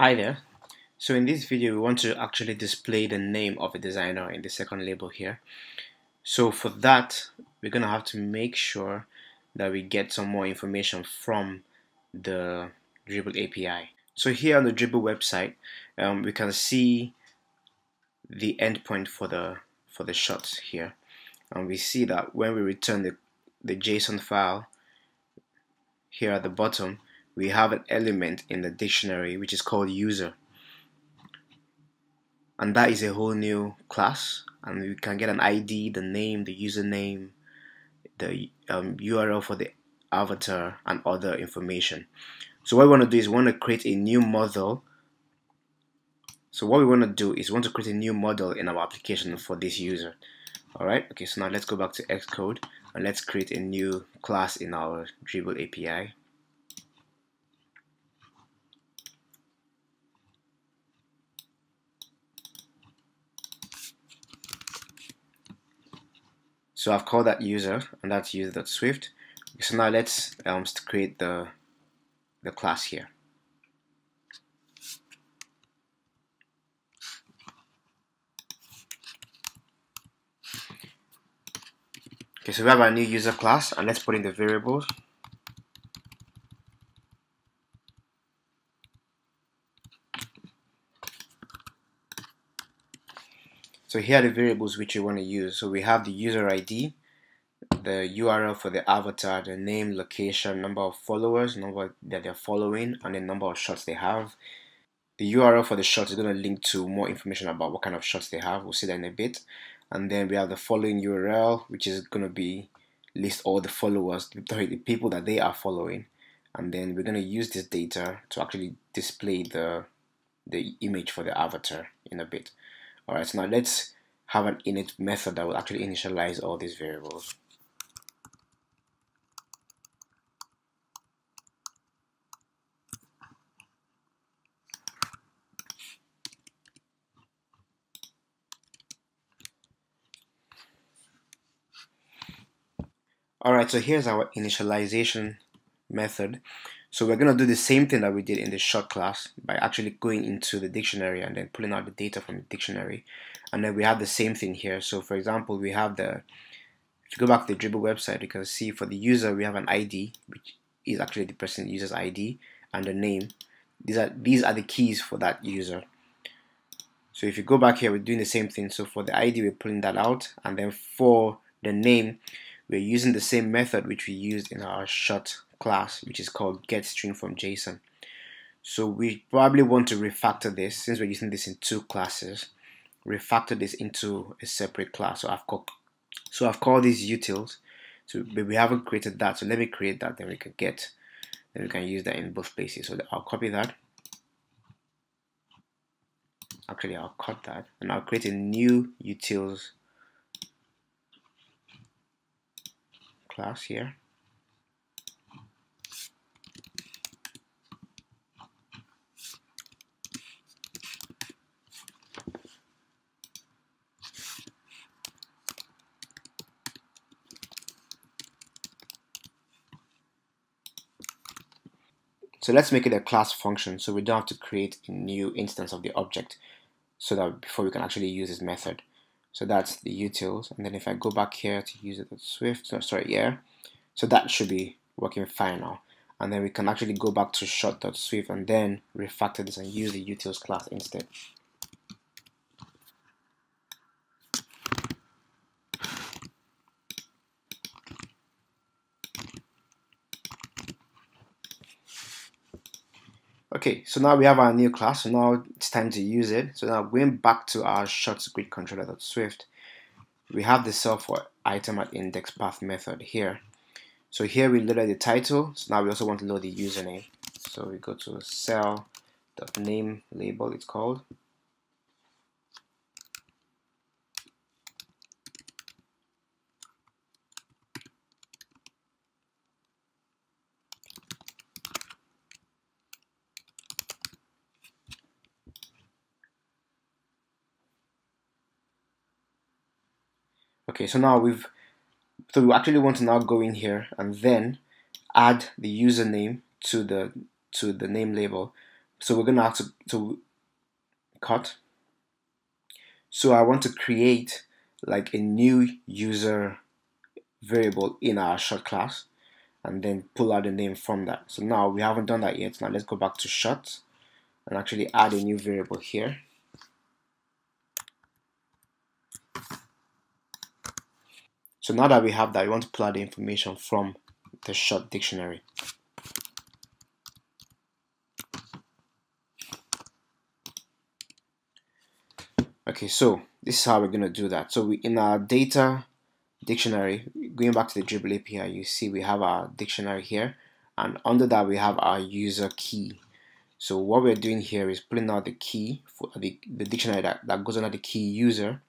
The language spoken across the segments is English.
Hi there. So in this video we want to actually display the name of a designer in the second label here. So for that we're gonna have to make sure that we get some more information from the Dribbble API. So here on the Dribbble website um, we can see the endpoint for the for the shots here and we see that when we return the, the JSON file here at the bottom we have an element in the dictionary which is called user and that is a whole new class and we can get an ID, the name, the username, the um, URL for the avatar and other information. So what we want to do is we want to create a new model. So what we want to do is we want to create a new model in our application for this user. Alright, okay, so now let's go back to Xcode and let's create a new class in our Dribbble API. So I've called that user, and that's user.swift. So now let's um, create the the class here. Okay, so we have our new user class, and let's put in the variables. So here are the variables which you want to use. So we have the user ID, the URL for the avatar, the name, location, number of followers, number that they're following, and the number of shots they have. The URL for the shots is going to link to more information about what kind of shots they have. We'll see that in a bit. And then we have the following URL, which is going to be list all the followers, sorry, the people that they are following. And then we're going to use this data to actually display the the image for the avatar in a bit. Alright, so now let's have an init method that will actually initialize all these variables. Alright, so here's our initialization method. So we're going to do the same thing that we did in the shot class by actually going into the dictionary and then pulling out the data from the dictionary. And then we have the same thing here. So for example, we have the, if you go back to the Dribbble website, you can see for the user, we have an ID, which is actually the person user's ID and the name. These are, these are the keys for that user. So if you go back here, we're doing the same thing. So for the ID, we're pulling that out. And then for the name, we're using the same method which we used in our shot class which is called get string from JSON. So we probably want to refactor this since we're using this in two classes. Refactor this into a separate class. So I've called so I've called these utils. So but we haven't created that. So let me create that. Then we can get then we can use that in both places. So I'll copy that. Actually, I'll cut that and I'll create a new utils class here. So let's make it a class function so we don't have to create a new instance of the object so that before we can actually use this method. So that's the utils and then if I go back here to user.swift, no, sorry, yeah, so that should be working fine now. And then we can actually go back to shot.swift and then refactor this and use the utils class instead. Okay, so now we have our new class, so now it's time to use it. So now going back to our shots grid controller.swift, we have the cell for item at index path method here. So here we loaded the title, so now we also want to load the username. So we go to cell.name label, it's called. Okay so now we've so we actually want to now go in here and then add the username to the to the name label So we're gonna have to, to cut. So I want to create like a new user variable in our shot class and then pull out the name from that. So now we haven't done that yet. Now let's go back to shot and actually add a new variable here. So now that we have that, we want to pull out the information from the shot dictionary. Okay, so this is how we're going to do that. So we in our data dictionary, going back to the Dribbble API, you see we have our dictionary here, and under that we have our user key. So what we're doing here is pulling out the key for the, the dictionary that, that goes under the key user,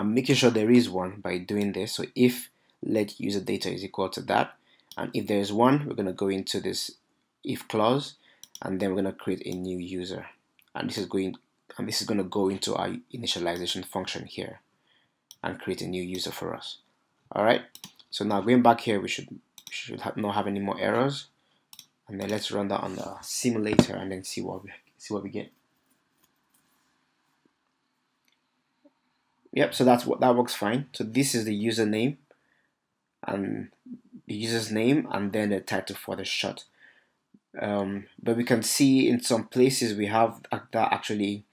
I'm making sure there is one by doing this. So if let user data is equal to that, and if there is one, we're going to go into this if clause, and then we're going to create a new user. And this is going and this is going to go into our initialization function here and create a new user for us. All right. So now going back here, we should should have, not have any more errors. And then let's run that on the simulator and then see what we see what we get. Yep, so that's what that works fine. So this is the username and the user's name and then the title for the shot. Um, but we can see in some places we have that actually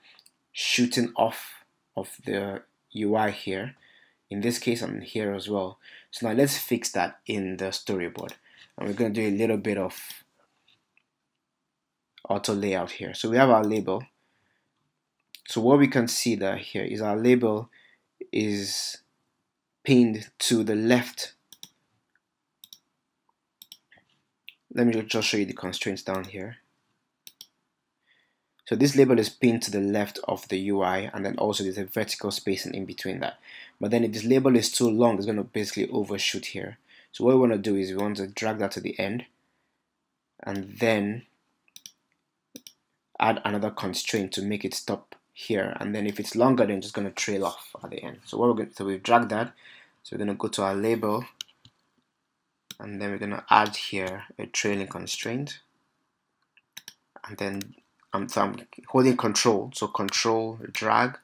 shooting off of the UI here. In this case, and here as well. So now let's fix that in the storyboard. And we're going to do a little bit of auto layout here. So we have our label. So what we can see that here is our label is pinned to the left. Let me just show you the constraints down here. So this label is pinned to the left of the UI and then also there's a vertical spacing in between that. But then if this label is too long, it's going to basically overshoot here. So what we want to do is we want to drag that to the end and then add another constraint to make it stop here and then if it's longer then just going to trail off at the end. So what we're going to, so we've dragged that. So we're going to go to our label and then we're going to add here a trailing constraint. And then I'm, so I'm holding control. So control drag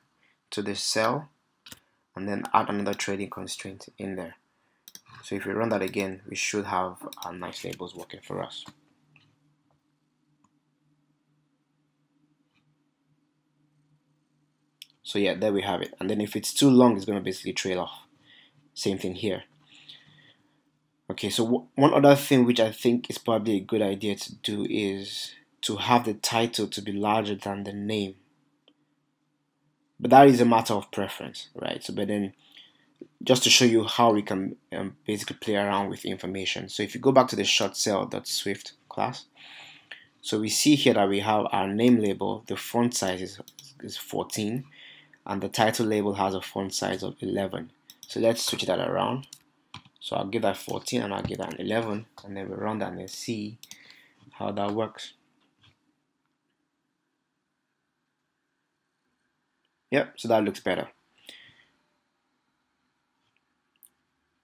to the cell and then add another trailing constraint in there. So if we run that again we should have our nice labels working for us So yeah, there we have it. And then if it's too long, it's going to basically trail off. Same thing here. Okay, so one other thing which I think is probably a good idea to do is to have the title to be larger than the name. But that is a matter of preference, right? So, but then just to show you how we can um, basically play around with information. So if you go back to the shot cell.swift class, so we see here that we have our name label, the font size is, is 14, and the title label has a font size of 11 so let's switch that around. So I'll give that 14 and I'll give that an 11 and then we'll run that and see how that works. Yep so that looks better.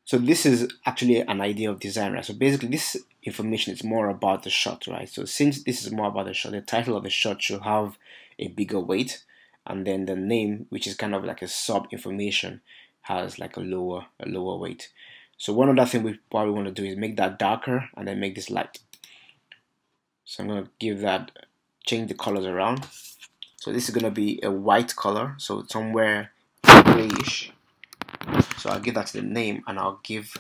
So this is actually an idea of design right? So basically this information is more about the shot right? So since this is more about the shot the title of the shot should have a bigger weight and then the name which is kind of like a sub information has like a lower a lower weight. So one other thing we probably want to do is make that darker and then make this light. So I'm going to give that change the colors around. So this is going to be a white color so somewhere grayish. So I'll give that the name and I'll give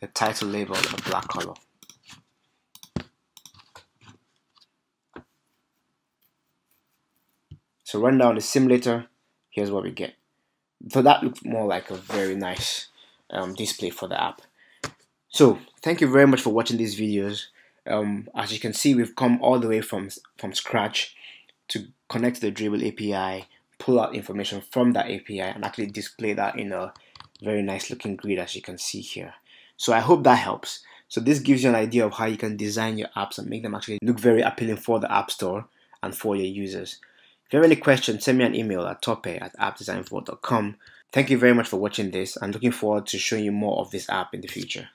the title label a black color So run down the simulator, here's what we get. So that looks more like a very nice um, display for the app. So thank you very much for watching these videos. Um, as you can see, we've come all the way from, from scratch to connect to the Dribbble API, pull out information from that API and actually display that in a very nice looking grid as you can see here. So I hope that helps. So this gives you an idea of how you can design your apps and make them actually look very appealing for the App Store and for your users. If you have any questions, send me an email at tope at appdesignvault.com. Thank you very much for watching this. I'm looking forward to showing you more of this app in the future.